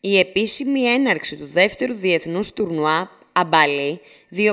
Η επίσημη έναρξη του δεύτερου διεθνούς τουρνουά Αμπαλή,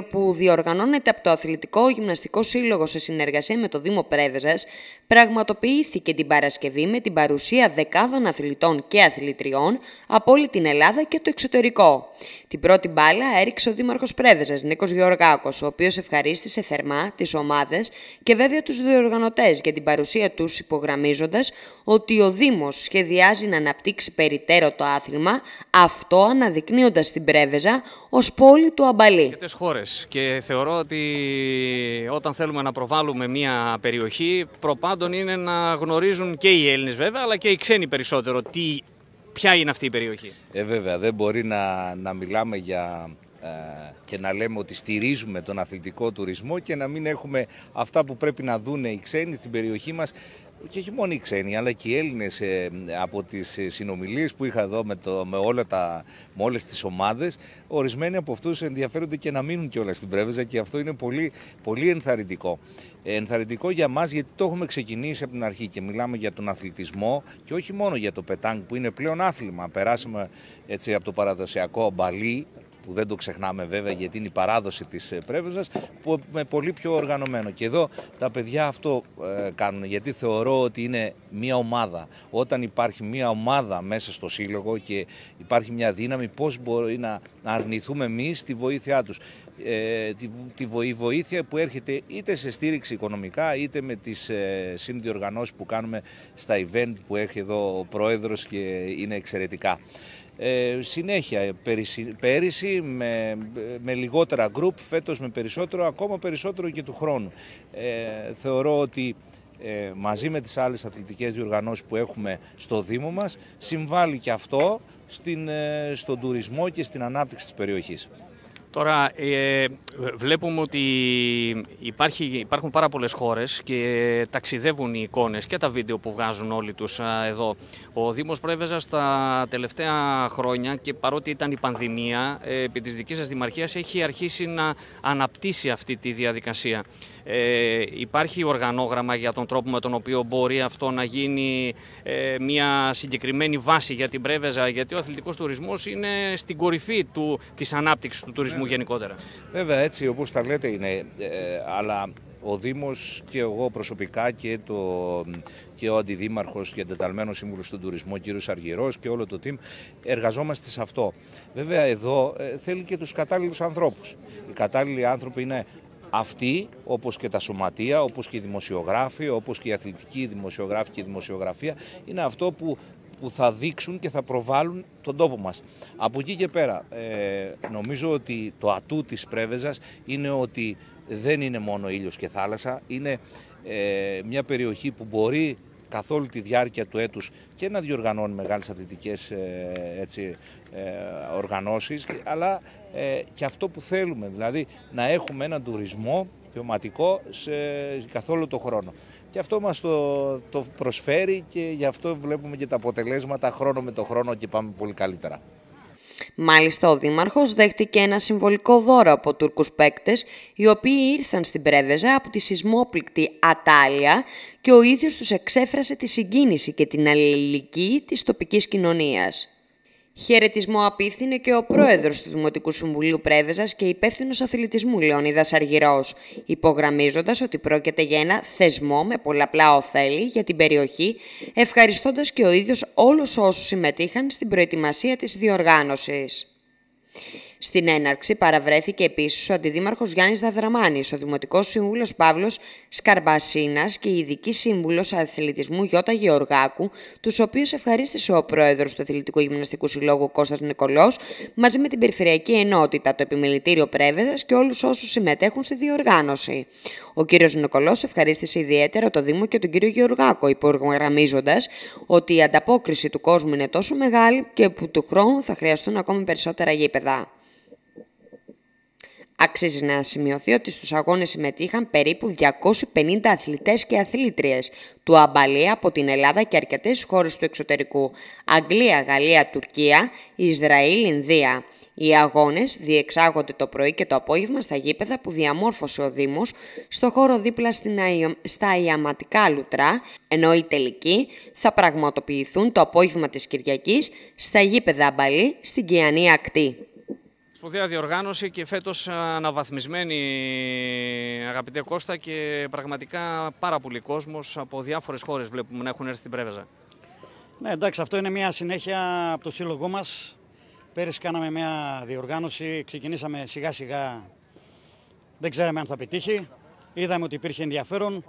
που διοργανώνεται από το Αθλητικό Γυμναστικό Σύλλογο σε συνεργασία με το Δήμο Πρέβεζας, πραγματοποιήθηκε την Παρασκευή με την παρουσία δεκάδων αθλητών και αθλητριών από όλη την Ελλάδα και το εξωτερικό. Την πρώτη μπάλα έριξε ο Δήμαρχος Πρέβεζας, Νίκος Γεωργάκος, ο οποίος ευχαρίστησε θερμά τις ομάδες και βέβαια τους διοργανωτές για την παρουσία τους υπογραμμίζοντας ότι ο Δήμος σχεδιάζει να αναπτύξει περιττέρω το άθλημα, αυτό αναδεικνύοντας την Πρέβεζα ως πόλη του Αμπαλή. Χώρες και θεωρώ ότι όταν θέλουμε να προβάλλουμε μια περιοχή προπάντων είναι να γνωρίζουν και οι Έλληνες βέβαια αλλά και οι ξένοι περισσότερο τι, ποια είναι αυτή η περιοχή. Ε βέβαια δεν μπορεί να, να μιλάμε για ε, και να λέμε ότι στηρίζουμε τον αθλητικό τουρισμό και να μην έχουμε αυτά που πρέπει να δουν οι ξένοι στην περιοχή μας και όχι μόνο οι ξένοι, αλλά και οι Έλληνες ε, από τις ε, συνομιλίες που είχα εδώ με, το, με, όλα τα, με όλες τις ομάδες, ορισμένοι από αυτούς ενδιαφέρονται και να μείνουν και όλα στην Πρέβεζα και αυτό είναι πολύ, πολύ ενθαρρυντικό. Ενθαρρυντικό για μας γιατί το έχουμε ξεκινήσει από την αρχή και μιλάμε για τον αθλητισμό και όχι μόνο για το πετάγκ που είναι πλέον άθλημα. Περάσαμε έτσι από το παραδοσιακό μπαλί που δεν το ξεχνάμε βέβαια γιατί είναι η παράδοση της ε, Πρέβεζας, που με πολύ πιο οργανωμένο. Και εδώ τα παιδιά αυτό ε, κάνουν γιατί θεωρώ ότι είναι μια ομάδα. Όταν υπάρχει μια ομάδα μέσα στο σύλλογο και υπάρχει μια δύναμη, πώς μπορεί να, να αρνηθούμε εμείς τη βοήθειά τους. Ε, τη, τη βοήθεια που έρχεται είτε σε στήριξη οικονομικά είτε με τις ε, συνδιοργανώσεις που κάνουμε στα event που έχει εδώ ο πρόεδρος και είναι εξαιρετικά. Ε, συνέχεια, πέρυσι, πέρυσι με, με λιγότερα γκρουπ, φέτος με περισσότερο, ακόμα περισσότερο και του χρόνου. Ε, θεωρώ ότι ε, μαζί με τις άλλες αθλητικές διοργανώσεις που έχουμε στο Δήμο μας συμβάλλει και αυτό στην, ε, στον τουρισμό και στην ανάπτυξη της περιοχής. Τώρα ε, βλέπουμε ότι υπάρχει, υπάρχουν πάρα πολλές χώρες και ταξιδεύουν οι εικόνες και τα βίντεο που βγάζουν όλοι τους εδώ. Ο Δήμος Πρέβεζα στα τελευταία χρόνια και παρότι ήταν η πανδημία ε, επί της δικής σας δημαρχίας έχει αρχίσει να αναπτύσσει αυτή τη διαδικασία. Ε, υπάρχει οργανόγραμμα για τον τρόπο με τον οποίο μπορεί αυτό να γίνει ε, μια συγκεκριμένη βάση για την Πρέβεζα γιατί ο αθλητικός τουρισμός είναι στην κορυφή του, της ανάπτυξης του τουρισμού γενικότερα. Βέβαια έτσι όπως τα λέτε είναι, ε, αλλά ο Δήμος και εγώ προσωπικά και, το, και ο Αντιδήμαρχος και εντεταλμένος σύμβουλος στον τουρισμό κ. Αργυρός και όλο το team εργαζόμαστε σε αυτό. Βέβαια εδώ ε, θέλει και τους κατάλληλους ανθρώπους. Οι κατάλληλοι άνθρωποι είναι αυτοί, όπως και τα σωματεία, όπως και οι δημοσιογράφοι, όπως και οι αθλητικοί δημοσιογράφοι και η δημοσιογραφία, είναι αυτό που που θα δείξουν και θα προβάλλουν τον τόπο μας. Από εκεί και πέρα, ε, νομίζω ότι το ατού της Πρέβεζας είναι ότι δεν είναι μόνο ήλιος και θάλασσα, είναι ε, μια περιοχή που μπορεί καθ' όλη τη διάρκεια του έτους και να διοργανώνει μεγάλες αθλητικές ε, έτσι, ε, οργανώσεις, αλλά ε, και αυτό που θέλουμε, δηλαδή να έχουμε έναν τουρισμό ποιηματικό σε, καθ' όλο το χρόνο. Και αυτό μας το, το προσφέρει και γι' αυτό βλέπουμε και τα αποτελέσματα χρόνο με το χρόνο και πάμε πολύ καλύτερα. Μάλιστα, ο Δήμαρχος δέχτηκε ένα συμβολικό δώρο από Τούρκους παίκτες, οι οποίοι ήρθαν στην Πρέβεζα από τη σεισμόπληκτη Ατάλια και ο ίδιος τους εξέφρασε τη συγκίνηση και την αλληλεγγύη της τοπικής κοινωνίας. Χαιρετισμό απίθυνε και ο πρόεδρος του Δημοτικού Συμβουλίου Πρέβεζας και υπεύθυνος αθλητισμού Λεωνίδας Αργυρός, υπογραμμίζοντας ότι πρόκειται για ένα θεσμό με πολλαπλά ωφέλη για την περιοχή, ευχαριστώντας και ο ίδιος όλους όσους συμμετείχαν στην προετοιμασία της διοργάνωσης. Στην έναρξη παραβρέθηκε επίσης ο Αντιδήμαρχος Γιάννης Δαβραμάνης, ο Δημοτικός Σύμβουλος Παύλος Σκαρμπασίνας και η Ειδική Σύμβουλος Αθλητισμού Γιώτα Γεωργάκου, τους οποίους ευχαρίστησε ο πρόεδρος του Αθλητικού Γυμναστικού Συλλόγου Κώστας Νικολός, μαζί με την Περιφερειακή Ενότητα, το Επιμελητήριο Πρέβεδας και όλους όσους συμμετέχουν στη διοργάνωση. Ο κύριος Νικολός ευχαρίστησε ιδιαίτερα το Δήμο και τον κύριο Γεωργάκο, υπογραμμίζοντας ότι η ανταπόκριση του κόσμου είναι τόσο μεγάλη και που του χρόνου θα χρειαστούν ακόμη περισσότερα γήπεδα. Αξίζει να σημειωθεί ότι στους αγώνες συμμετείχαν περίπου 250 αθλητές και αθλήτριες του Αμπαλία από την Ελλάδα και αρκετές χώρες του εξωτερικού, Αγγλία, Γαλλία, Τουρκία, Ισραήλ, Ινδία. Οι αγώνες διεξάγονται το πρωί και το απόγευμα στα γήπεδα που διαμόρφωσε ο Δήμος στο χώρο δίπλα στην στα Ιαματικά Λουτρά, ενώ οι τελικοί θα πραγματοποιηθούν το απόγευμα της Κυριακής στα γήπεδα Αμπαλή στην Κιανή Ακτή. Σπουδαία διοργάνωση και φέτος αναβαθμισμένη αγαπητέ Κώστα και πραγματικά πάρα πολύ κόσμος από διάφορες χώρες βλέπουμε να έχουν έρθει στην Πρέβεζα. Ναι εντάξει αυτό είναι μια συνέχεια από το σύλλογό μας. Πέρυσι κάναμε μια διοργάνωση, ξεκινήσαμε σιγά σιγά, δεν ξέραμε αν θα πετύχει. Είδαμε ότι υπήρχε ενδιαφέρον.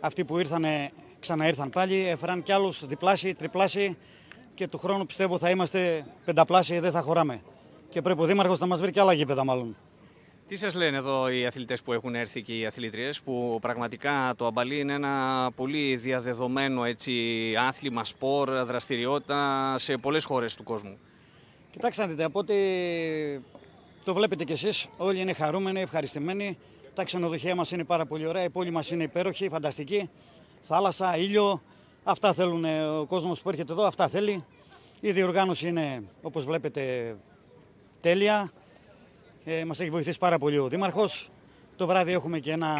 Αυτοί που ήρθαν ξαναήρθαν πάλι, έφεραν κι άλλους διπλάσιοι, τριπλάσιοι και του χρόνου πιστεύω θα είμαστε πενταπλάσιοι, δεν θα χωράμε και πρέπει ο Δήμαρχος να μας βρει και άλλα γήπεδα μάλλον. Τι σας λένε εδώ οι αθλητές που έχουν έρθει και οι αθλήτριες που πραγματικά το αμπαλί είναι ένα πολύ διαδεδομένο έτσι, άθλημα, σπορ, δραστηριότητα σε πολλές χώρες του κόσμου; Κοιτάξτε δείτε, από ό,τι το βλέπετε κι εσείς όλοι είναι χαρούμενοι, ευχαριστημένοι. Τα ξενοδοχεία μας είναι πάρα πολύ ωραία, η πόλη μας είναι υπέροχη, φανταστική. Θάλασσα, ήλιο, αυτά θέλουν ο κόσμος που έρχεται εδώ, αυτά θέλει. Η διοργάνωση είναι όπως βλέπετε τέλεια. Ε, μας έχει βοηθήσει πάρα πολύ ο Δήμαρχος. Το βράδυ έχουμε και ένα,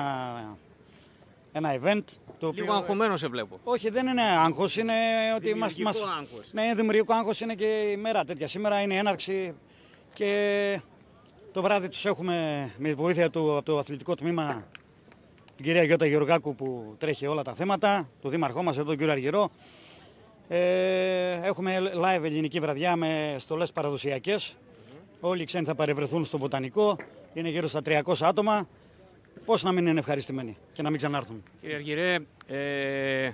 ένα event. Το οποίο... Λίγο αγχωμένος σε βλέπω. Όχι, δεν είναι άγχος, είναι ότι μας... μας... άγχος. Ναι, δημιουργικό άγχος είναι και η μέρα τέτοια. Σήμερα είναι η έναρξη και το βράδυ τους έχουμε με βοήθεια του, από το αθλητικό τμήμα την κυρία Γιώτα Γεωργάκου που τρέχει όλα τα θέματα, του Δήμαρχό μας εδώ, τον κύριο Αργυρό. Ε, έχουμε live ελληνική βραδιά με στολές παραδοσιακές. Όλοι οι ξένοι θα παρευρεθούν στο βοτανικό. Είναι γύρω στα 300 άτομα. Πώς να μην είναι ευχαριστημένοι και να μην ξανάρθουν. Κύριε Αργυρέ, ε,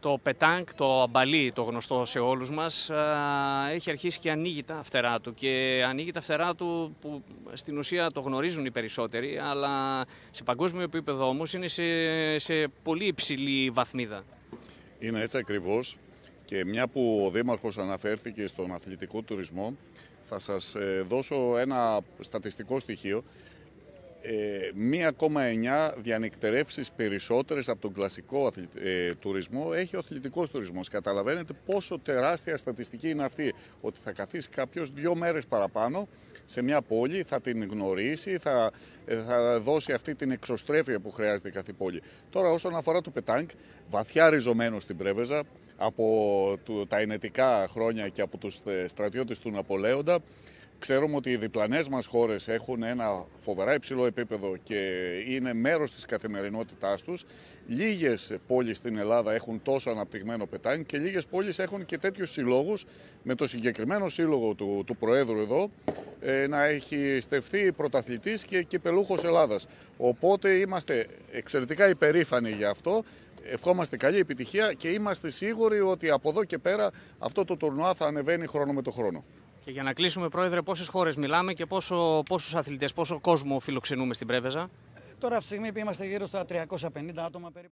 το πετάνκ, το αμπαλί, το γνωστό σε όλους μας, έχει αρχίσει και ανοίγει τα φτερά του. Και ανοίγει τα φτερά του που στην ουσία το γνωρίζουν οι περισσότεροι, αλλά σε παγκόσμιο επίπεδο όμως είναι σε, σε πολύ υψηλή βαθμίδα. Είναι έτσι ακριβώς και μια που ο Δήμαρχος αναφέρθηκε στον αθλητικό τουρισμό, θα σας ε, δώσω ένα στατιστικό στοιχείο. Ε, 1,9 διανυκτερεύσεις περισσότερες από τον κλασικό ε, τουρισμό έχει ο αθλητικός τουρισμός. Καταλαβαίνετε πόσο τεράστια στατιστική είναι αυτή, ότι θα καθίσει κάποιος δύο μέρες παραπάνω σε μια πόλη, θα την γνωρίσει, θα, ε, θα δώσει αυτή την εξωστρέφεια που χρειάζεται κάθε πόλη. Τώρα όσον αφορά το πετάνκ, βαθιά ριζωμένο στην Πρέβεζα, από τα ενετικά χρόνια και από τους ε, στρατιώτες του Ναπολέοντα. Ξέρουμε ότι οι διπλανές μας χώρες έχουν ένα φοβερά υψηλό επίπεδο και είναι μέρος της καθημερινότητάς τους. Λίγες πόλεις στην Ελλάδα έχουν τόσο αναπτυγμένο πετάνι και λίγες πόλεις έχουν και τέτοιους συλλόγους με το συγκεκριμένο σύλλογο του, του Προέδρου εδώ ε, να έχει στεφθεί πρωταθλητής και κυπελούχος Ελλάδας. Οπότε είμαστε εξαιρετικά υπερήφανοι για αυτό Ευχόμαστε καλή επιτυχία και είμαστε σίγουροι ότι από εδώ και πέρα αυτό το τουρνουά θα ανεβαίνει χρόνο με το χρόνο. Και για να κλείσουμε, Πρόεδρε, πόσες χώρες μιλάμε και πόσο, πόσους αθλητές, πόσο κόσμο φιλοξενούμε στην Πρέβεζα; Τώρα αυτή τη στιγμή είμαστε γύρω στα 350 άτομα περίπου.